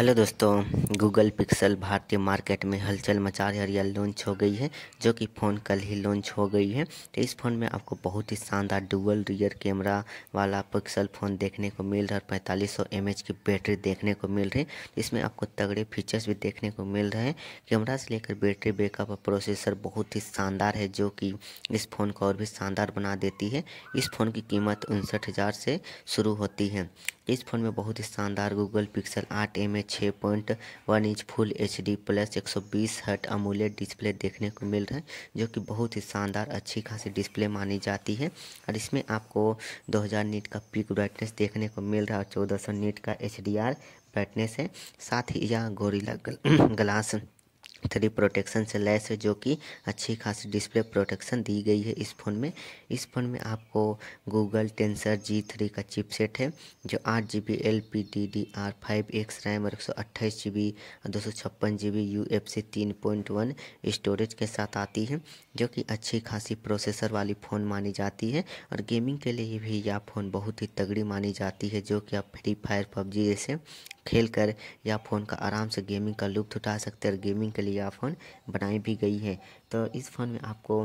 Hello दोस्तों, Google pixel भारतीय market में हलचल मचा रही और यह लॉन्च हो गई है, जो कि फ़ोन कल ही लॉन्च हो गई है। तो इस फ़ोन में आपको बहुत ही शानदार डुअल रियर कैमरा वाला पिक्सल फ़ोन देखने को मिल रहा है और पैंतालीस सौ एम की बैटरी देखने को मिल रही है। इसमें आपको तगड़े फीचर्स भी देखने को मिल रहे हैं। कैमरा से लेकर बैटरी बैकअप और प्रोसेसर बहुत ही शानदार है, जो कि इस फ़ोन को और भी शानदार बना देती है। इस फ़ोन की कीमत उनसठ से शुरू होती है। इस फ़ोन में बहुत ही शानदार गूगल पिक्सल आठ एम एच छः point one inch full H D plus एक सौ बीस हट अमूल्य डिस्प्ले देखने को मिल रहा है, जो कि बहुत ही शानदार, अच्छी खासी डिस्प्ले मानी जाती है। और इसमें आपको 2000 नीट का पिक ब्राइटनेस देखने को मिल रहा है और चौदह सौ नीट का एच डी आर ब्राइटनेस है। साथ ही यह गोरिला ग्लास थ्री प्रोटेक्शन से लैस है, जो कि अच्छी खासी डिस्प्ले प्रोटेक्शन दी गई है इस फ़ोन में। इस फ़ोन में आपको गूगल टेंसर जी थ्री का चिपसेट है, जो आठ G B L P D D R five X RAM और एक सौ अट्ठाईस जी बी दो सौ छप्पन G B U F C तीन पॉइंट वन स्टोरेज के साथ आती है, जो कि अच्छी खासी प्रोसेसर वाली फ़ोन मानी जाती है। और गेमिंग के लिए भी यह फ़ोन बहुत ही तगड़ी मानी जाती है, जो कि आप फ्री फायर पबजी जैसे खेल कर या फ़ोन का आराम से गेमिंग का लुत्फ उठा सकते हैं और गेमिंग के लिए यह फ़ोन बनाई भी गई है। तो इस फ़ोन में आपको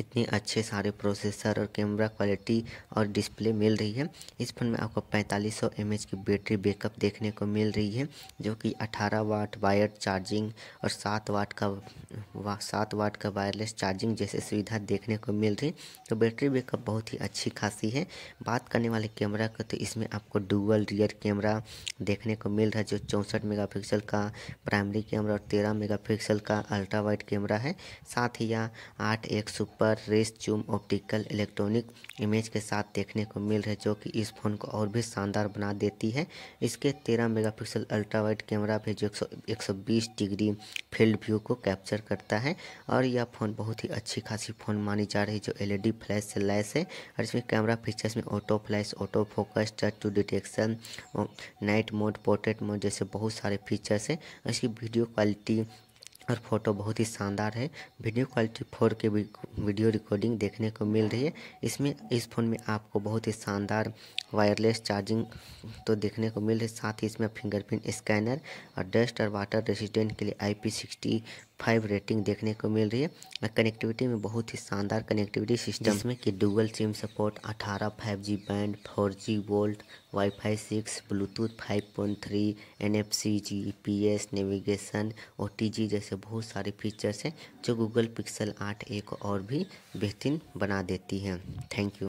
इतने अच्छे सारे प्रोसेसर और कैमरा क्वालिटी और डिस्प्ले मिल रही है। इस फ़ोन में आपको 4500 सौ एम की बैटरी बैकअप देखने को मिल रही है, जो कि 18 वाट वायर चार्जिंग और 7 वाट का, वा, सात वाट का वायरलेस चार्जिंग जैसे सुविधा देखने को मिल रही तो बैटरी बैकअप बहुत ही अच्छी खासी है। बात करने वाले कैमरा का तो इसमें आपको डुअल रियर कैमरा देखने को मिल रहा है, जो चौंसठ मेगा का प्राइमरी कैमरा और तेरह मेगा का अल्ट्रा वाइट कैमरा है। साथ ही यह आठ एक सुपर पर res zoom optical electronic image के साथ देखने को मिल रहा है, जो कि इस फ़ोन को और भी शानदार बना देती है। इसके 13 मेगापिक्सल अल्ट्रा वाइड कैमरा भी जो 120 डिग्री फ़ील्ड व्यू को कैप्चर करता है। और यह फ़ोन बहुत ही अच्छी खासी फ़ोन मानी जा रही है, जो एलईडी फ्लैश से लैस है। और इसमें कैमरा फीचर्स में auto flash, auto focus, touch to detection, night mode, portrait mode जैसे बहुत सारे फीचर्स हैं। इसकी वीडियो क्वालिटी और फ़ोटो बहुत ही शानदार है। Video quality four K video recording देखने को मिल रही है। इसमें इस फ़ोन में आपको बहुत ही शानदार वायरलेस चार्जिंग तो देखने को मिल रही है। साथ ही इसमें फिंगरप्रिंट स्कैनर और डस्ट और वाटर रेसिस्टेंट के लिए आई सिक्सटी फाइव रेटिंग देखने को मिल रही है। कनेक्टिविटी में बहुत ही शानदार कनेक्टिविटी सिस्टम। में कि dual sim support 18 five G band, four G VoLTE wifi six, Bluetooth five point three, N F C, G P S, navigation, O T G जैसे बहुत सारे फीचर्स हैं, जो गूगल पिक्सल आठ ए को और भी बेहतरीन बना देती हैं। Thank you.